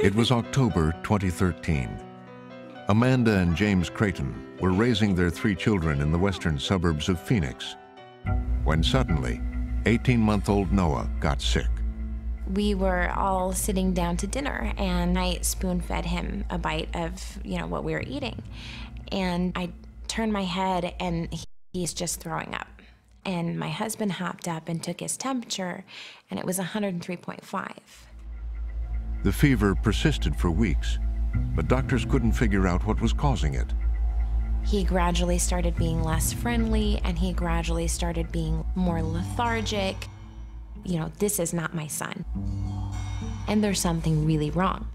It was October 2013. Amanda and James Craten were raising their three children in the western suburbs of Phoenix when suddenly 18-month-old Noah got sick. We were all sitting down to dinner and I spoon fed him a bite of, you know, what we were eating. And I turned my head and he's just throwing up. And my husband hopped up and took his temperature and it was 103.5. The fever persisted for weeks, but doctors couldn't figure out what was causing it. He gradually started being less friendly and he gradually started being more lethargic. You know, this is not my son. And there's something really wrong.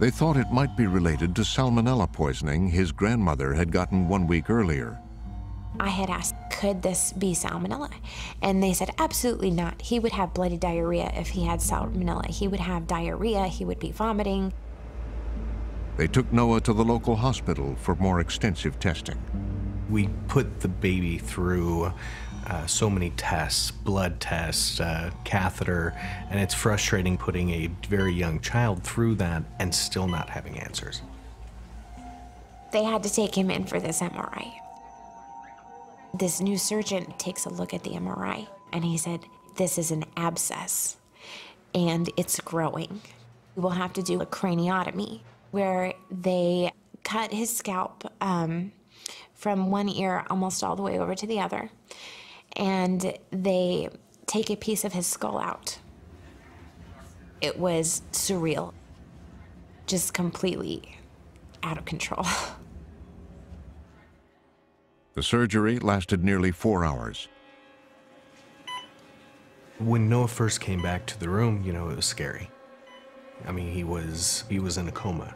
They thought it might be related to salmonella poisoning his grandmother had gotten one week earlier. I had asked, could this be salmonella? And they said, absolutely not. He would have bloody diarrhea if he had salmonella. He would have diarrhea, he would be vomiting. They took Noah to the local hospital for more extensive testing. We put the baby through uh, so many tests, blood tests, uh, catheter, and it's frustrating putting a very young child through that and still not having answers. They had to take him in for this MRI. This new surgeon takes a look at the MRI and he said, This is an abscess and it's growing. We will have to do a craniotomy where they cut his scalp um, from one ear almost all the way over to the other, and they take a piece of his skull out. It was surreal, just completely out of control. The surgery lasted nearly four hours. When Noah first came back to the room, you know, it was scary. I mean, he was, he was in a coma.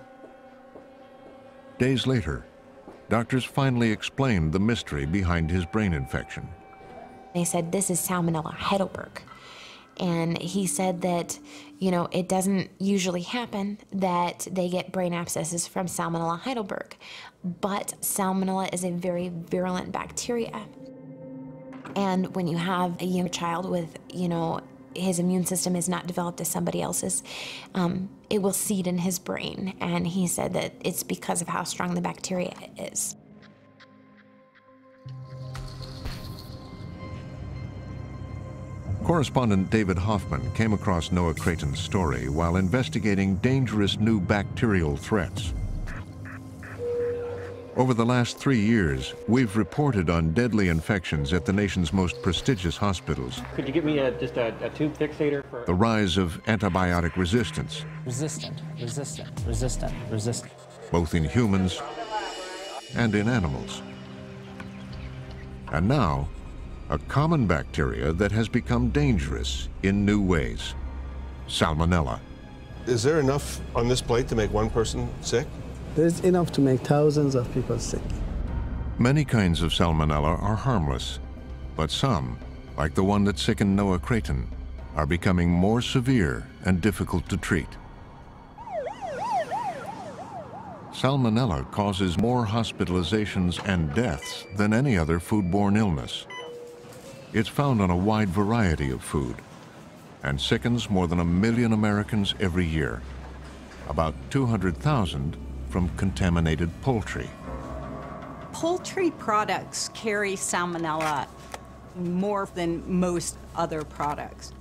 Days later, doctors finally explained the mystery behind his brain infection. They said, this is Salmonella Heidelberg. And he said that, you know, it doesn't usually happen that they get brain abscesses from Salmonella Heidelberg, but Salmonella is a very virulent bacteria. And when you have a young child with, you know, his immune system is not developed as somebody else's, um, it will seed in his brain. And he said that it's because of how strong the bacteria is. Correspondent David Hoffman came across Noah Craten's story while investigating dangerous new bacterial threats. Over the last three years, we've reported on deadly infections at the nation's most prestigious hospitals. Could you give me a, just a, a tube fixator for... The rise of antibiotic resistance. Resistant, resistant, resistant, resistant. Both in humans and in animals. And now, a common bacteria that has become dangerous in new ways. Salmonella. Is there enough on this plate to make one person sick? There's enough to make thousands of people sick. Many kinds of salmonella are harmless, but some, like the one that sickened Noah Craten, are becoming more severe and difficult to treat. Salmonella causes more hospitalizations and deaths than any other foodborne illness. It's found on a wide variety of food and sickens more than a million Americans every year. About 200,000 from contaminated poultry. Poultry products carry salmonella more than most other products.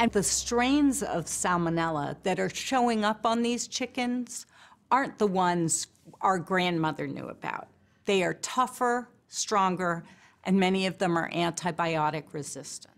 And the strains of salmonella that are showing up on these chickens aren't the ones our grandmother knew about. They are tougher, stronger, and many of them are antibiotic resistant.